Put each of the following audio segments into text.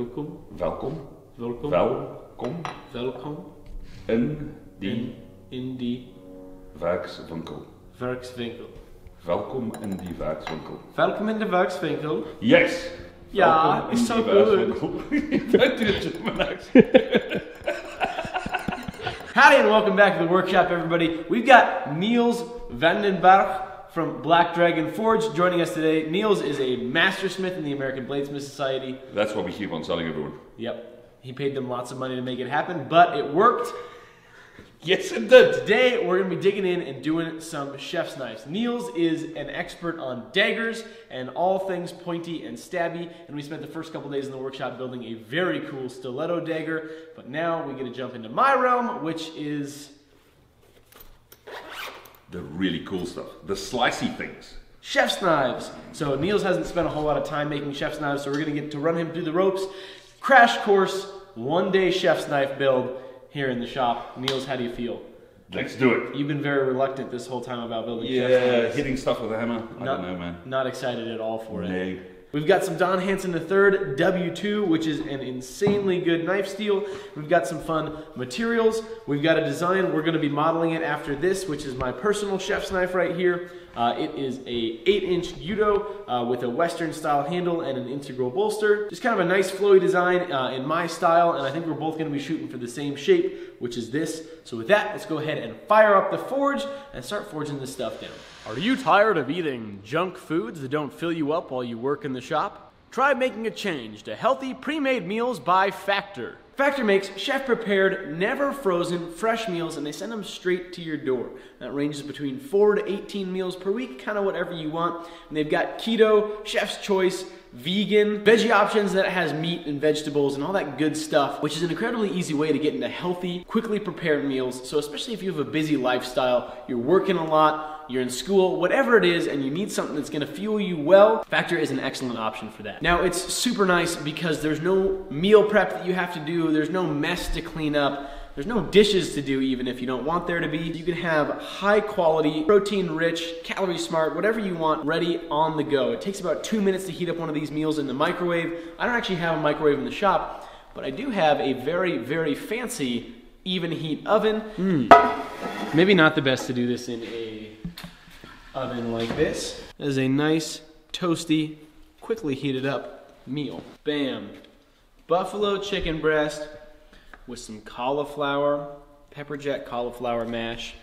Welkom. welkom, Welkom. welkom Welkom in die in, in die werkswinkel. werkswinkel. Welkom in die werkswinkel. Welkom in de werkswinkel. Yes! Ja, is werkswinkel. That did it, German accent. Howdy and welcome back to the workshop, everybody. We've got Niels Vandenberg from Black Dragon Forge joining us today. Neels is a mastersmith in the American Bladesmith Society. That's what we keep on telling everyone. Yep, he paid them lots of money to make it happen, but it worked. Yes, it did! Today, we're going to be digging in and doing some chef's knives. Neels is an expert on daggers and all things pointy and stabby, and we spent the first couple days in the workshop building a very cool stiletto dagger. But now we get to jump into my realm, which is The really cool stuff. The slicey things. chef's knives. So Neels hasn't spent a whole lot of time making chef's knives, so we're going to get to run him through the ropes. Crash course, one day chef's knife build here in the shop. Neels, how do you feel? Let's do it. You've been very reluctant this whole time about building chef's Yeah, hitting stuff with a hammer. I don't know, man. Not excited at all for it. We've got some Don Hanson III W2, which is an insanely good knife steel. We've got some fun materials. We've got a design. We're going to be modeling it after this, which is my personal chef's knife right here. Uh, it is a 8-inch gyuto uh, with a Western-style handle and an integral bolster. Just kind of a nice flowy design uh, in my style, and I think we're both going to be shooting for the same shape, which is this. So with that, let's go ahead and fire up the forge and start forging this stuff down. Are you tired of eating junk foods that don't fill you up while you work in the shop? Try making a change to healthy pre-made meals by Factor. Factor makes chef-prepared, never frozen, fresh meals, and they send them straight to your door. That ranges between 4 to 18 meals per week, kind of whatever you want. And they've got keto, chef's choice, vegan, veggie options that has meat and vegetables and all that good stuff, which is an incredibly easy way to get into healthy, quickly prepared meals. So especially if you have a busy lifestyle, you're working a lot, you're in school, whatever it is, and you need something that's gonna fuel you well, Factor is an excellent option for that. Now it's super nice because there's no meal prep that you have to do, there's no mess to clean up. There's no dishes to do even if you don't want there to be. You can have high quality, protein rich, calorie smart, whatever you want ready on the go. It takes about two minutes to heat up one of these meals in the microwave. I don't actually have a microwave in the shop, but I do have a very, very fancy even heat oven. Hmm. Maybe not the best to do this in a oven like this. Is a nice, toasty, quickly heated up meal. Bam. Buffalo chicken breast with some cauliflower, pepper jack cauliflower mash.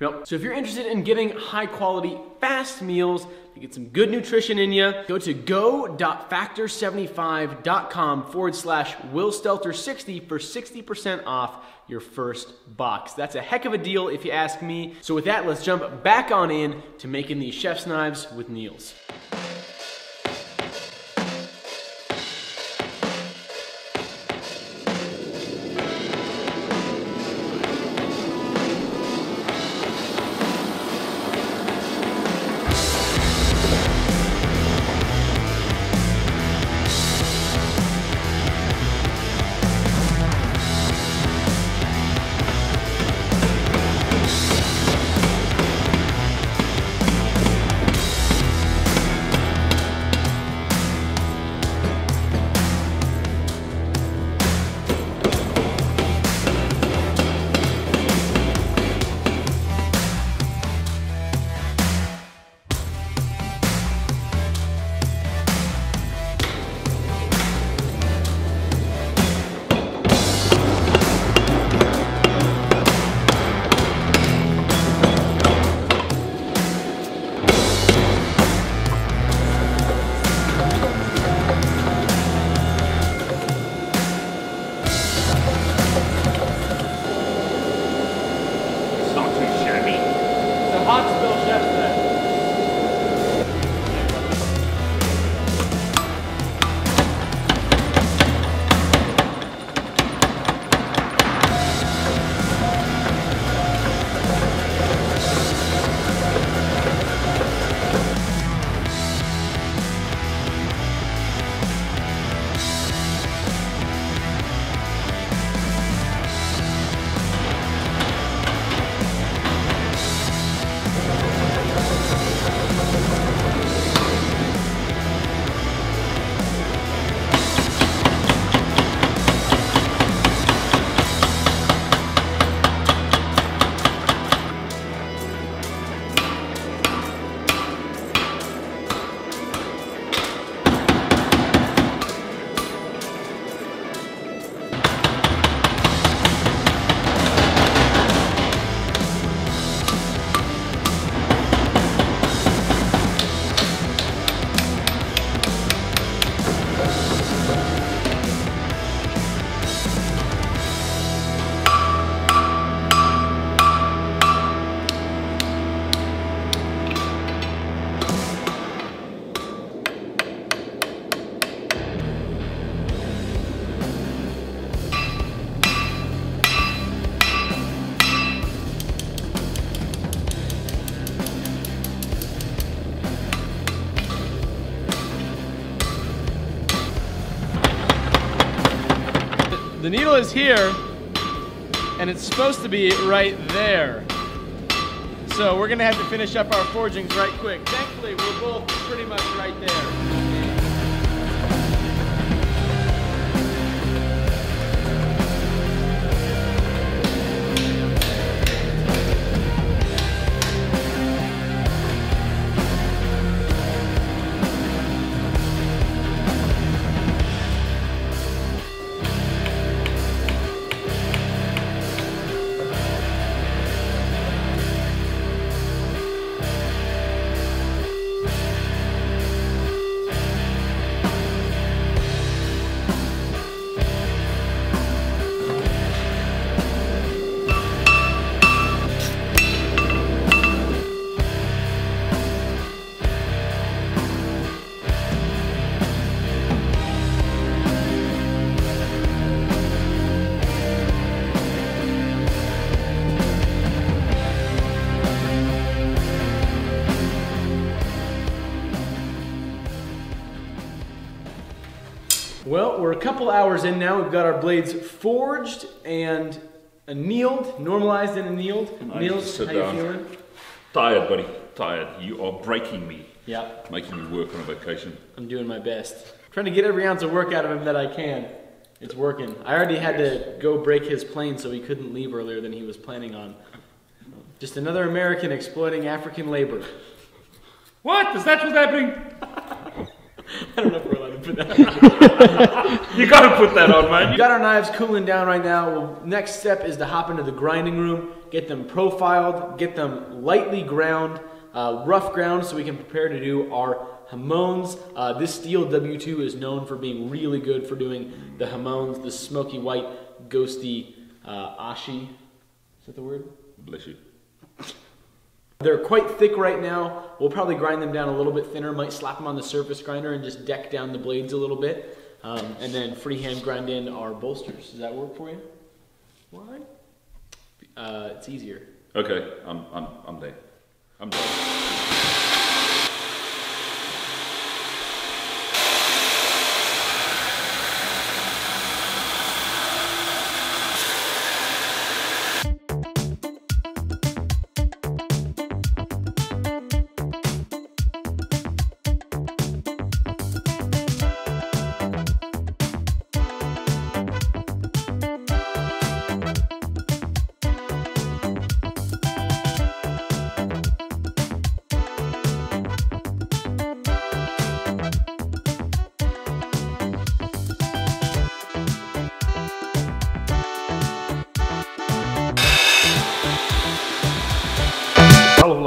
Yep. So if you're interested in getting high quality, fast meals to get some good nutrition in you, go to go.factor75.com forward slash willstelter60 for 60% off your first box. That's a heck of a deal if you ask me. So with that, let's jump back on in to making these chef's knives with Neels. The needle is here, and it's supposed to be right there. So we're gonna have to finish up our forgings right quick. Thankfully, we're both pretty much right there. Well, we're a couple hours in now. We've got our blades forged and annealed, normalized and annealed. I Neels, just sit how you down. feeling? Tired, buddy. Tired. You are breaking me. Yeah, Making me work on a vacation. I'm doing my best. Trying to get every ounce of work out of him that I can. It's working. I already had to go break his plane so he couldn't leave earlier than he was planning on. Just another American exploiting African labor. What? Is that what's happening? I don't know if we're allowed to put that. You gotta put that on, man. We got our knives cooling down right now. Well, next step is to hop into the grinding room, get them profiled, get them lightly ground, uh, rough ground, so we can prepare to do our hamons. Uh, this steel W2 is known for being really good for doing the hamons, the smoky white, ghosty uh, ashi. Is that the word? Bless you. They're quite thick right now. We'll probably grind them down a little bit thinner. Might slap them on the surface grinder and just deck down the blades a little bit. Um, and then freehand grind in our bolsters. Does that work for you? Why? Uh, it's easier. Okay, I'm, I'm, I'm there. I'm done.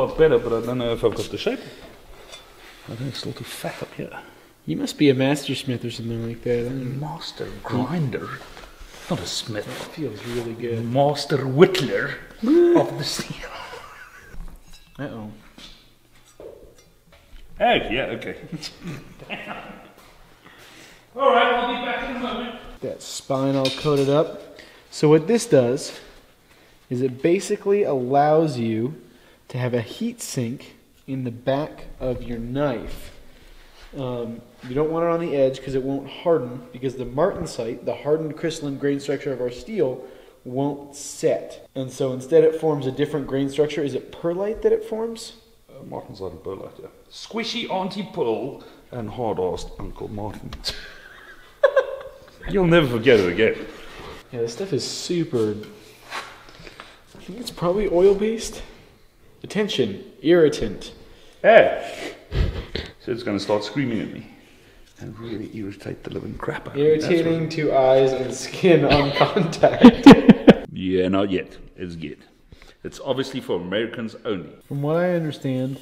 Lot better, but I don't know if I've got the shape. I think it's still too fat up here. You must be a master smith or something like that. Master grinder, not a smith. feels really good. Master whittler of the steel. Uh oh. Oh, yeah, okay. All right, I'll be back in a moment. That spine all coated up. So what this does is it basically allows you to have a heat sink in the back of your knife. Um, you don't want it on the edge because it won't harden because the martensite, the hardened crystalline grain structure of our steel, won't set. And so instead it forms a different grain structure. Is it perlite that it forms? Uh, Martin's like a burlite, yeah. Squishy Auntie Pearl and hard-assed Uncle Martin. You'll never forget it again. Yeah, this stuff is super. I think it's probably oil based. Attention, irritant. Hey! So it's going to start screaming at me and really irritate the living crap out of me. That's what- Irritating to eyes and skin on contact. Yeah, not yet. It's good. It's obviously for Americans only. From what I understand,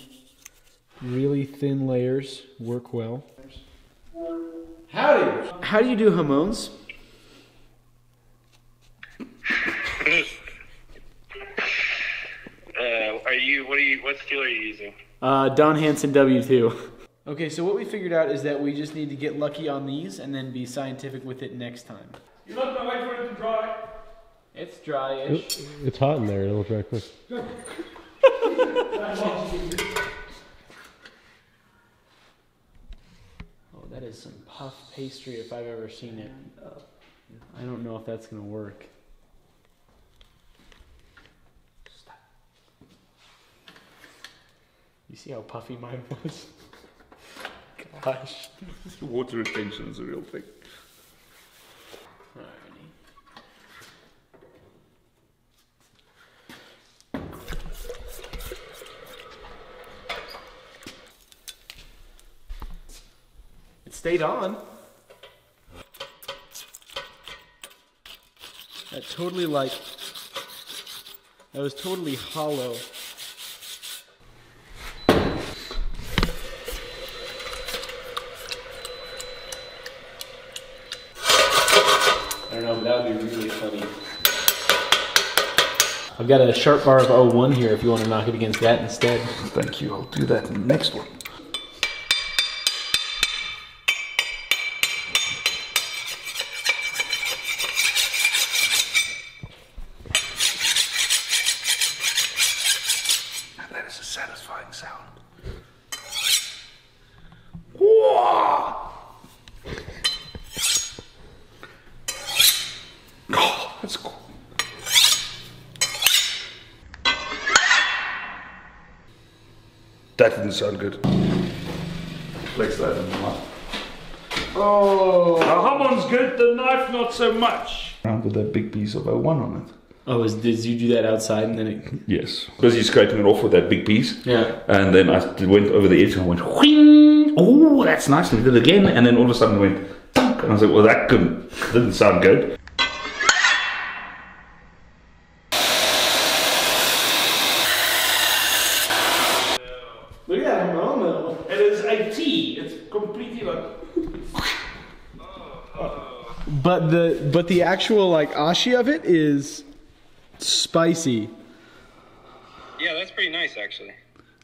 really thin layers work well. Howdy! How do you do hamons? Uh, are you? What are you? What steel are you using? Uh, Don Hanson W2. Okay, so what we figured out is that we just need to get lucky on these and then be scientific with it next time. You're not going to for it to dry. It's dry-ish. It's hot in there. It'll dry quick. Oh, that is some puff pastry if I've ever seen it. I don't know if that's gonna work. You see how puffy mine was? Gosh. Water retention is a real thing. It stayed on. That totally like that was totally hollow. I don't know, but would be really funny. I've got a sharp bar of O1 here if you want to knock it against that instead. Thank you. I'll do that in the next one. That is a satisfying sound. Whoa! Oh, that's cool. That didn't sound good. Flex that in the mouth. Oh! The hamon's good, the knife not so much. Around with that big piece of O1 on it. Oh, is, did you do that outside and then it. Yes. Because he's scraping it off with that big piece. Yeah. And then I went over the edge and I went, Whing! oh, that's nice. And we did it again. And then all of a sudden it went, thunk. And I was like, well, that couldn't, didn't sound good. Look at that hamon though. It is a T. It's completely like. But the but the actual like ashi of it is spicy. Yeah, that's pretty nice actually.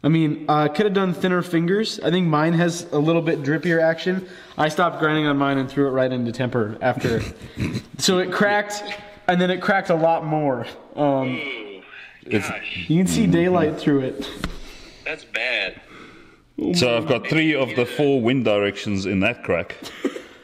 I mean, I could have done thinner fingers. I think mine has a little bit drippier action. I stopped grinding on mine and threw it right into temper after. so it cracked, and then it cracked a lot more. Um, Ooh, gosh, you can see daylight through it. that's bad. So I've got three of the four wind directions in that crack.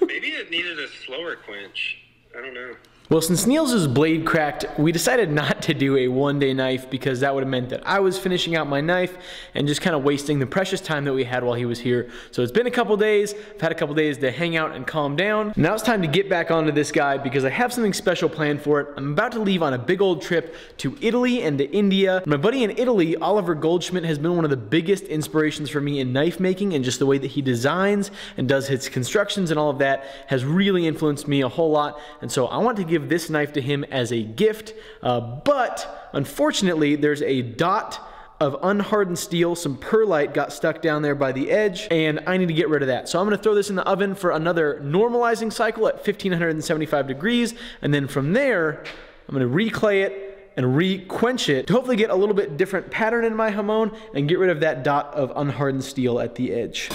Maybe it needed a slower quench. I don't know. Well, since Neels' blade cracked, we decided not to do a one-day knife because that would have meant that I was finishing out my knife and just kind of wasting the precious time that we had while he was here. So it's been a couple days. I've had a couple days to hang out and calm down. Now it's time to get back onto this guy because I have something special planned for it. I'm about to leave on a big old trip to Italy and to India. My buddy in Italy, Oliver Goldschmidt, has been one of the biggest inspirations for me in knife making and just the way that he designs and does his constructions and all of that has really influenced me a whole lot. And so I want to give this knife to him as a gift. Uh, but unfortunately, there's a dot of unhardened steel, some perlite got stuck down there by the edge, and I need to get rid of that. So I'm gonna throw this in the oven for another normalizing cycle at 1575 degrees, and then from there, I'm gonna reclay it and re-quench it to hopefully get a little bit different pattern in my hamon and get rid of that dot of unhardened steel at the edge.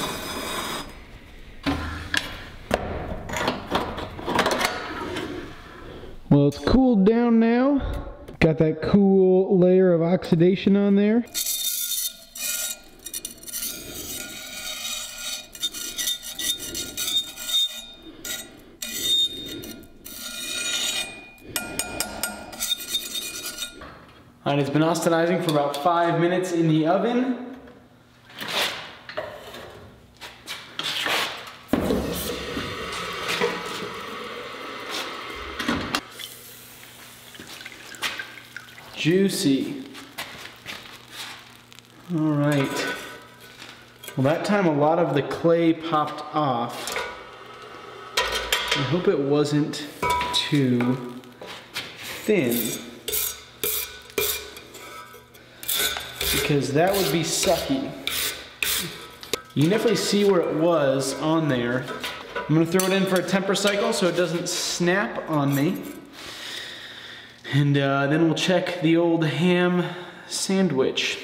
Well, it's cooled down now. Got that cool layer of oxidation on there. And it's been austenizing for about five minutes in the oven. Juicy. All right. Well, that time a lot of the clay popped off. I hope it wasn't too thin. Because that would be sucky. You can definitely see where it was on there. I'm gonna throw it in for a temper cycle so it doesn't snap on me. And uh, then we'll check the old ham sandwich.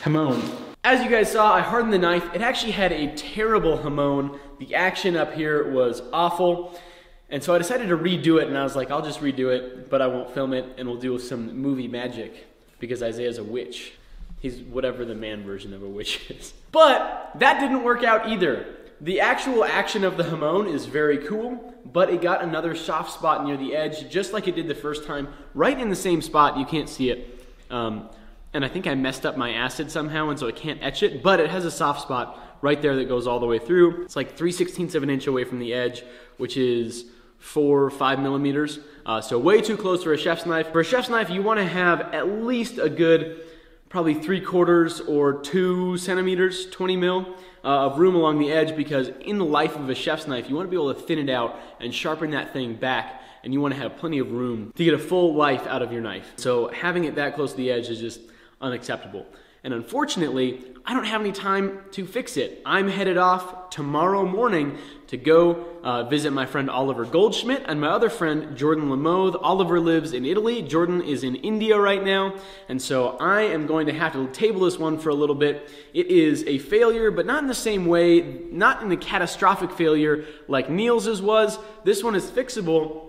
Hamon. As you guys saw, I hardened the knife. It actually had a terrible hamon. The action up here was awful. And so I decided to redo it, and I was like, I'll just redo it, but I won't film it, and we'll do some movie magic because Isaiah's a witch. He's whatever the man version of a witch is. But that didn't work out either. The actual action of the Hamon is very cool, but it got another soft spot near the edge, just like it did the first time, right in the same spot. You can't see it. Um, and I think I messed up my acid somehow, and so I can't etch it, but it has a soft spot right there that goes all the way through. It's like 3 16ths of an inch away from the edge, which is four, five millimeters. Uh, so way too close for a chef's knife. For a chef's knife, you want to have at least a good, probably three quarters or two centimeters, 20 mil. Uh, of room along the edge because in the life of a chef's knife, you want to be able to thin it out and sharpen that thing back, and you want to have plenty of room to get a full life out of your knife. So having it that close to the edge is just unacceptable. And unfortunately, I don't have any time to fix it. I'm headed off tomorrow morning to go uh, visit my friend Oliver Goldschmidt and my other friend Jordan Lamothe. Oliver lives in Italy, Jordan is in India right now, and so I am going to have to table this one for a little bit. It is a failure, but not in the same way, not in the catastrophic failure like Neels's was. This one is fixable,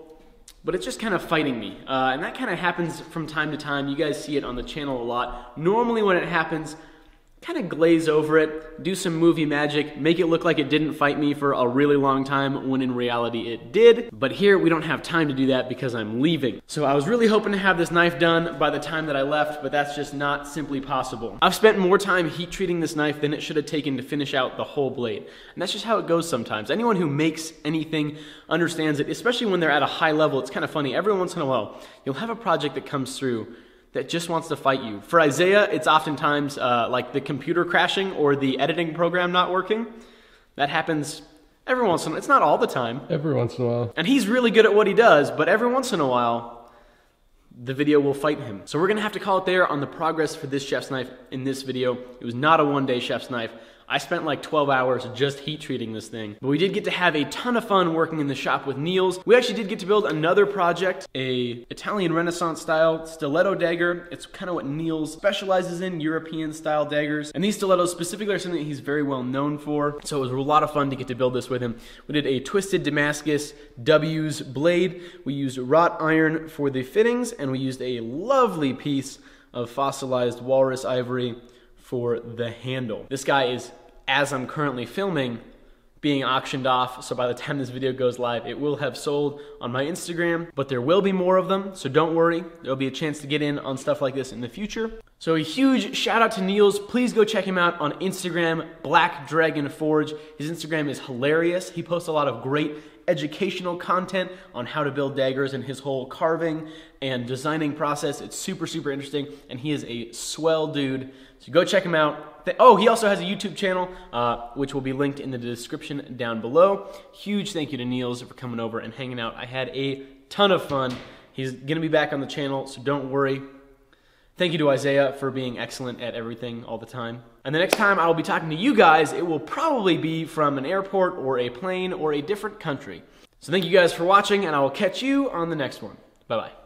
but it's just kind of fighting me. Uh, and that kind of happens from time to time. You guys see it on the channel a lot. Normally, when it happens, kind of glaze over it, do some movie magic, make it look like it didn't fight me for a really long time when in reality it did. But here we don't have time to do that because I'm leaving. So I was really hoping to have this knife done by the time that I left, but that's just not simply possible. I've spent more time heat treating this knife than it should have taken to finish out the whole blade. And that's just how it goes sometimes. Anyone who makes anything understands it, especially when they're at a high level. It's kind of funny. Every once in a while, you'll have a project that comes through that just wants to fight you. For Isaiah, it's oftentimes uh, like the computer crashing or the editing program not working. That happens every once in a while. It's not all the time. Every once in a while. And he's really good at what he does, but every once in a while, the video will fight him. So we're gonna have to call it there on the progress for this chef's knife in this video. It was not a one day chef's knife. I spent like 12 hours just heat treating this thing. But we did get to have a ton of fun working in the shop with Neels. We actually did get to build another project, a Italian Renaissance style stiletto dagger. It's kind of what Neels specializes in, European style daggers. And these stilettos specifically are something he's very well known for. So it was a lot of fun to get to build this with him. We did a twisted Damascus W's blade. We used wrought iron for the fittings and we used a lovely piece of fossilized walrus ivory for the handle. This guy is as I'm currently filming, being auctioned off. So by the time this video goes live, it will have sold on my Instagram, but there will be more of them. So don't worry. There'll be a chance to get in on stuff like this in the future. So a huge shout out to Neels. Please go check him out on Instagram, Black Dragon Forge. His Instagram is hilarious. He posts a lot of great educational content on how to build daggers and his whole carving and designing process. It's super, super interesting, and he is a swell dude. So go check him out. Oh, he also has a YouTube channel, uh, which will be linked in the description down below. Huge thank you to Neels for coming over and hanging out. I had a ton of fun. He's to be back on the channel, so don't worry. Thank you to Isaiah for being excellent at everything all the time. And the next time I will be talking to you guys, it will probably be from an airport or a plane or a different country. So thank you guys for watching, and I will catch you on the next one. Bye bye.